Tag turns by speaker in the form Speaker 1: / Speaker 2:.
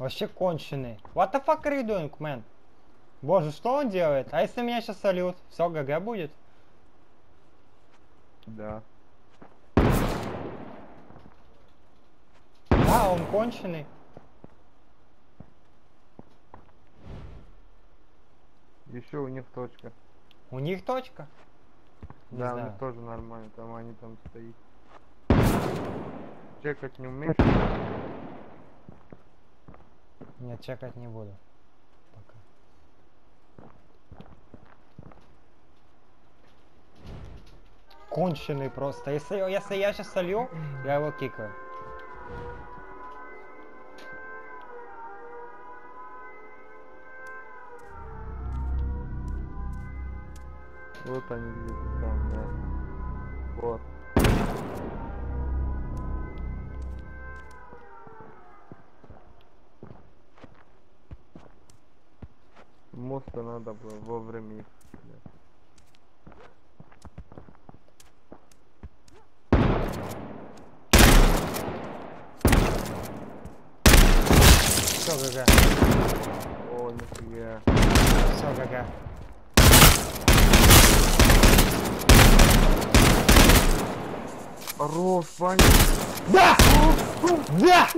Speaker 1: Вообще конченый. What the fuck are you doing, man? Боже, что он делает? А если меня сейчас сольют? Все, ГГ будет?
Speaker 2: Да.
Speaker 1: Да, он конченый.
Speaker 2: Еще у них точка.
Speaker 1: У них точка? Не
Speaker 2: да, у
Speaker 1: знаю.
Speaker 2: них тоже нормально, там они там стоит. Чекать не умеешь?
Speaker 1: Нет, чекать не буду. Пока. Конченый просто. Если, если я сейчас солью, я его кикаю.
Speaker 2: Вот они где-то там, да. Вот. Моста надо было вовремя их.
Speaker 1: Все, ГГ.
Speaker 2: О, нихуя.
Speaker 1: Все, ГГ.
Speaker 2: Хорош, Ваня.
Speaker 1: Да! Да!